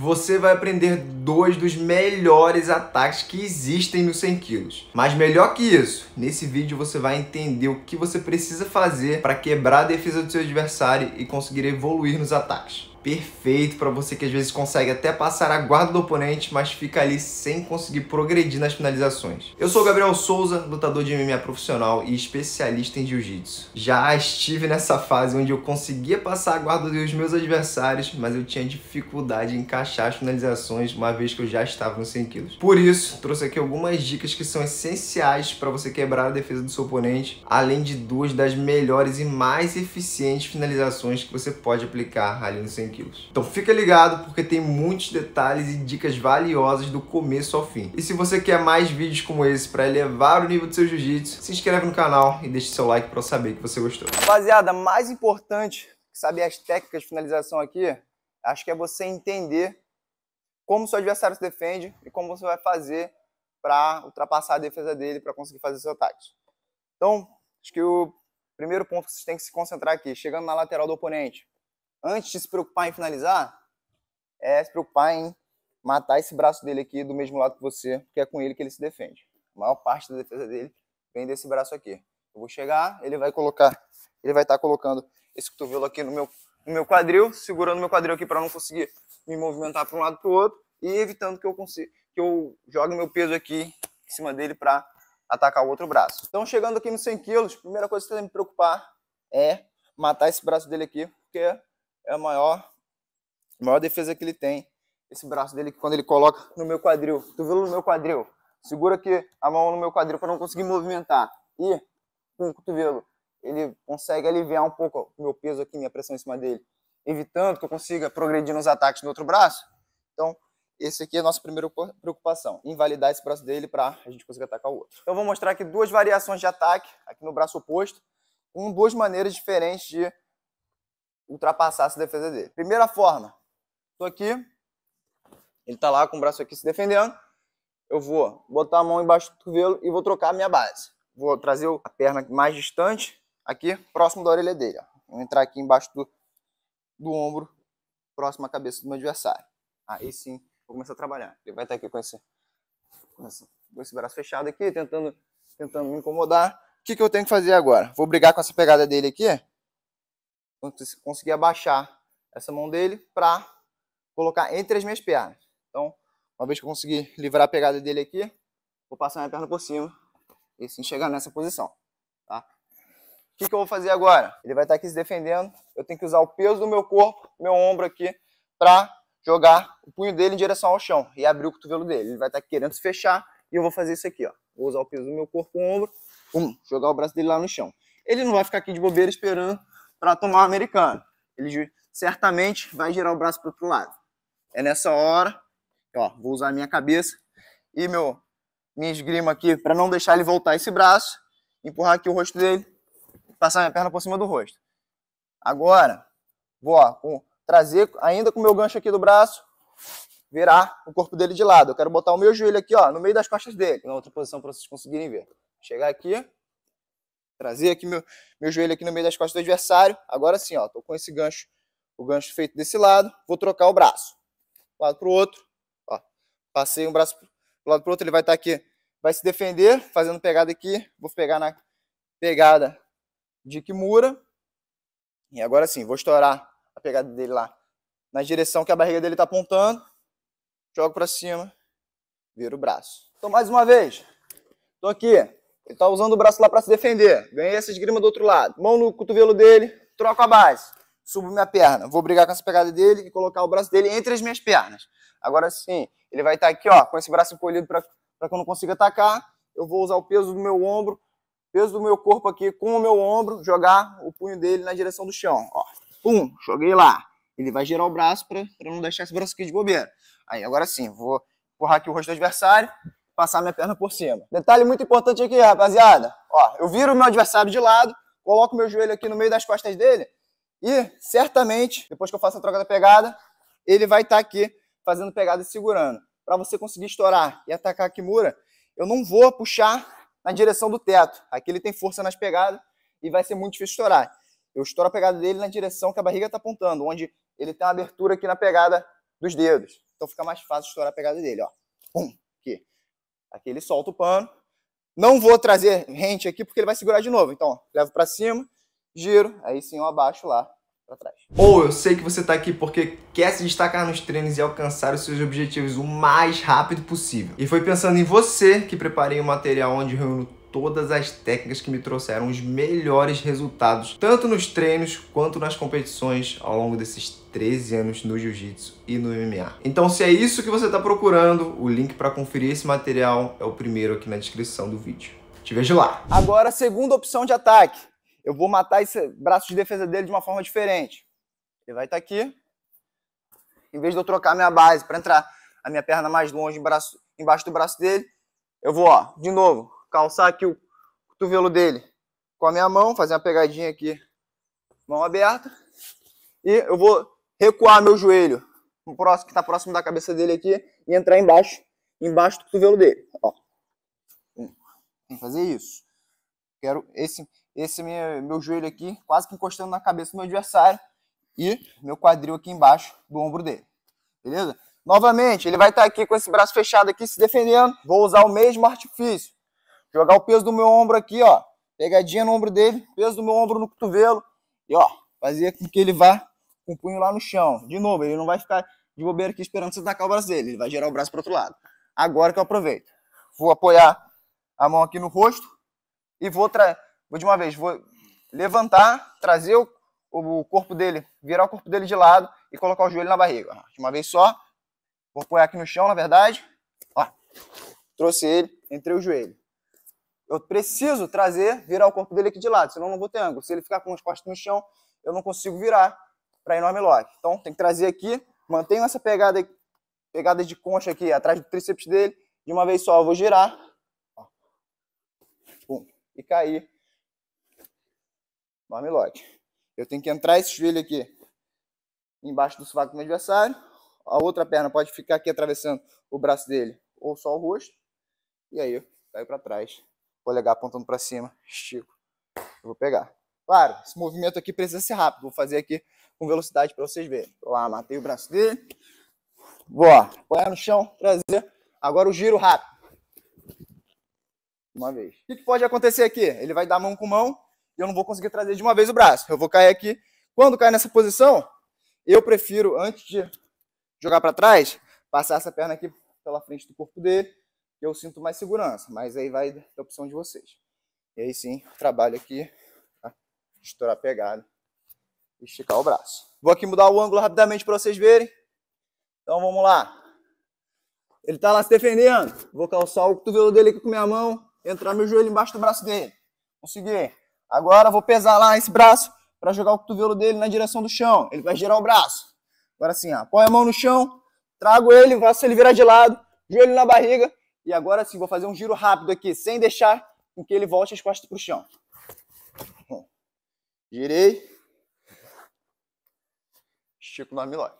você vai aprender dois dos melhores ataques que existem no 100 quilos. Mas melhor que isso, nesse vídeo você vai entender o que você precisa fazer para quebrar a defesa do seu adversário e conseguir evoluir nos ataques perfeito para você que às vezes consegue até passar a guarda do oponente, mas fica ali sem conseguir progredir nas finalizações. Eu sou Gabriel Souza, lutador de MMA profissional e especialista em jiu-jitsu. Já estive nessa fase onde eu conseguia passar a guarda dos meus adversários, mas eu tinha dificuldade em encaixar as finalizações uma vez que eu já estava nos 100 quilos. Por isso, trouxe aqui algumas dicas que são essenciais para você quebrar a defesa do seu oponente, além de duas das melhores e mais eficientes finalizações que você pode aplicar ali no 100 quilos. Então fica ligado porque tem muitos detalhes e dicas valiosas do começo ao fim. E se você quer mais vídeos como esse para elevar o nível do seu jiu-jitsu, se inscreve no canal e deixe seu like para eu saber que você gostou. Rapaziada, mais importante que saber as técnicas de finalização aqui, acho que é você entender como seu adversário se defende e como você vai fazer para ultrapassar a defesa dele para conseguir fazer seu ataque. Então, acho que o primeiro ponto que vocês têm que se concentrar aqui, chegando na lateral do oponente, antes de se preocupar em finalizar, é se preocupar em matar esse braço dele aqui do mesmo lado que você, que é com ele que ele se defende. A maior parte da defesa dele vem desse braço aqui. Eu vou chegar, ele vai colocar, ele vai estar tá colocando esse cotovelo aqui no meu, no meu quadril, segurando meu quadril aqui para não conseguir me movimentar para um lado para o outro e evitando que eu consiga, que eu jogue meu peso aqui em cima dele para atacar o outro braço. Então, chegando aqui nos 100 quilos, a primeira coisa que você tem que me preocupar é matar esse braço dele aqui, porque é a maior, a maior defesa que ele tem. Esse braço dele, quando ele coloca no meu quadril, cotovelo no meu quadril, segura aqui a mão no meu quadril para não conseguir movimentar. E com o cotovelo, ele consegue aliviar um pouco o meu peso aqui, minha pressão em cima dele, evitando que eu consiga progredir nos ataques no outro braço. Então, esse aqui é a nossa primeira preocupação, invalidar esse braço dele para a gente conseguir atacar o outro. Então, eu vou mostrar aqui duas variações de ataque, aqui no braço oposto, com duas maneiras diferentes de ultrapassar essa defesa dele. Primeira forma, estou aqui, ele está lá com o braço aqui se defendendo, eu vou botar a mão embaixo do cotovelo e vou trocar a minha base. Vou trazer a perna mais distante, aqui, próximo da orelha dele. Ó. Vou entrar aqui embaixo do, do ombro, próximo à cabeça do meu adversário. Aí sim, vou começar a trabalhar. Ele vai estar aqui com esse, com esse, com esse braço fechado aqui, tentando, tentando me incomodar. O que, que eu tenho que fazer agora? Vou brigar com essa pegada dele aqui, conseguir abaixar essa mão dele para colocar entre as minhas pernas. Então, uma vez que eu conseguir livrar a pegada dele aqui, vou passar minha perna por cima e assim chegar nessa posição. Tá? O que, que eu vou fazer agora? Ele vai estar aqui se defendendo, eu tenho que usar o peso do meu corpo, meu ombro aqui, para jogar o punho dele em direção ao chão e abrir o cotovelo dele. Ele vai estar querendo se fechar e eu vou fazer isso aqui. Ó. Vou usar o peso do meu corpo, o ombro, pum, jogar o braço dele lá no chão. Ele não vai ficar aqui de bobeira esperando para tomar o americano. Ele certamente vai girar o braço para o outro lado. É nessa hora, ó, vou usar a minha cabeça e meu minha esgrima aqui para não deixar ele voltar esse braço, empurrar aqui o rosto dele, passar minha perna por cima do rosto. Agora, vou ó, com, trazer ainda com o meu gancho aqui do braço, virar o corpo dele de lado. Eu quero botar o meu joelho aqui, ó, no meio das costas dele, na outra posição para vocês conseguirem ver. Chegar aqui, trazer aqui meu, meu joelho aqui no meio das costas do adversário. Agora sim, ó, tô com esse gancho, o gancho feito desse lado, vou trocar o braço. Um lado pro outro, ó. Passei um braço pro lado pro outro, ele vai estar tá aqui, vai se defender, fazendo pegada aqui. Vou pegar na pegada de Kimura. E agora sim, vou estourar a pegada dele lá na direção que a barriga dele tá apontando. Jogo para cima, vira o braço. Então mais uma vez, tô aqui, ele tá usando o braço lá para se defender. Ganhei essa esgrima do outro lado. Mão no cotovelo dele, troco a base. Subo minha perna. Vou brigar com essa pegada dele e colocar o braço dele entre as minhas pernas. Agora sim, ele vai estar tá aqui, ó, com esse braço encolhido para que eu não consiga atacar. Eu vou usar o peso do meu ombro, peso do meu corpo aqui com o meu ombro, jogar o punho dele na direção do chão. Ó, pum, joguei lá. Ele vai girar o braço para não deixar esse braço aqui de bobeira. Aí, agora sim, vou empurrar aqui o rosto do adversário passar minha perna por cima. Detalhe muito importante aqui, rapaziada. Ó, eu viro o meu adversário de lado, coloco meu joelho aqui no meio das costas dele e certamente, depois que eu faço a troca da pegada, ele vai estar tá aqui fazendo pegada e segurando. Para você conseguir estourar e atacar a Kimura, eu não vou puxar na direção do teto. Aqui ele tem força nas pegadas e vai ser muito difícil estourar. Eu estouro a pegada dele na direção que a barriga está apontando, onde ele tem uma abertura aqui na pegada dos dedos. então fica mais fácil estourar a pegada dele, ó. Pum, aqui. Aqui ele solta o pano. Não vou trazer rente aqui porque ele vai segurar de novo. Então, ó, levo para cima, giro, aí sim eu abaixo lá para trás. Ou eu sei que você está aqui porque quer se destacar nos treinos e alcançar os seus objetivos o mais rápido possível. E foi pensando em você que preparei um material onde reúno todas as técnicas que me trouxeram os melhores resultados, tanto nos treinos quanto nas competições ao longo desses 13 anos no jiu-jitsu e no MMA. Então, se é isso que você está procurando, o link para conferir esse material é o primeiro aqui na descrição do vídeo. Te vejo lá. Agora, a segunda opção de ataque. Eu vou matar esse braço de defesa dele de uma forma diferente. Ele vai estar tá aqui. Em vez de eu trocar minha base para entrar a minha perna mais longe embaixo do braço dele, eu vou, ó, de novo, calçar aqui o cotovelo dele com a minha mão, fazer uma pegadinha aqui, mão aberta, e eu vou recuar meu joelho, o próximo que está próximo da cabeça dele aqui, e entrar embaixo, embaixo do cotovelo dele. Ó. Tem que fazer isso. Quero esse, esse meu, meu joelho aqui, quase que encostando na cabeça do meu adversário, e meu quadril aqui embaixo do ombro dele. Beleza? Novamente, ele vai estar tá aqui com esse braço fechado aqui, se defendendo. Vou usar o mesmo artifício. Jogar o peso do meu ombro aqui, ó. Pegadinha no ombro dele, peso do meu ombro no cotovelo. E, ó, fazer com que ele vá com o punho lá no chão. De novo, ele não vai ficar de bobeira aqui esperando você tacar o braço dele. Ele vai girar o braço para outro lado. Agora que eu aproveito. Vou apoiar a mão aqui no rosto e vou, tra vou de uma vez, vou levantar, trazer o, o corpo dele, virar o corpo dele de lado e colocar o joelho na barriga. De uma vez só. Vou apoiar aqui no chão, na verdade. Ó, trouxe ele, entrei o joelho. Eu preciso trazer, virar o corpo dele aqui de lado, senão eu não vou ter ângulo. Se ele ficar com as costas no chão, eu não consigo virar para enorme lock. Então tem que trazer aqui, mantenho essa pegada, pegada de concha aqui atrás do tríceps dele. De uma vez só eu vou girar. Ó. Pum, e cair. Enorme lock. Eu tenho que entrar esse joelho aqui embaixo do sovaco do meu adversário. A outra perna pode ficar aqui atravessando o braço dele ou só o rosto. E aí eu caio para trás polegar apontando para cima, estico. Eu vou pegar. Claro, esse movimento aqui precisa ser rápido. Vou fazer aqui com velocidade para vocês verem. Vou lá, matei o braço dele. Vou, ó, apoiar no chão, trazer. Agora o giro rápido. Uma vez. O que pode acontecer aqui? Ele vai dar mão com mão e eu não vou conseguir trazer de uma vez o braço. Eu vou cair aqui. Quando cair nessa posição, eu prefiro, antes de jogar para trás, passar essa perna aqui pela frente do corpo dele eu sinto mais segurança, mas aí vai da opção de vocês. E aí sim, trabalho aqui, tá? estourar a pegada, esticar o braço. Vou aqui mudar o ângulo rapidamente para vocês verem. Então vamos lá. Ele está lá se defendendo. Vou calçar o cotovelo dele aqui com minha mão, entrar meu joelho embaixo do braço dele. Consegui. Agora vou pesar lá esse braço para jogar o cotovelo dele na direção do chão. Ele vai girar o braço. Agora assim, ó, põe a mão no chão, trago ele, faço ele virar de lado, joelho na barriga e agora sim, vou fazer um giro rápido aqui, sem deixar com que ele volte as costas para o chão. Girei. Estico no armlock.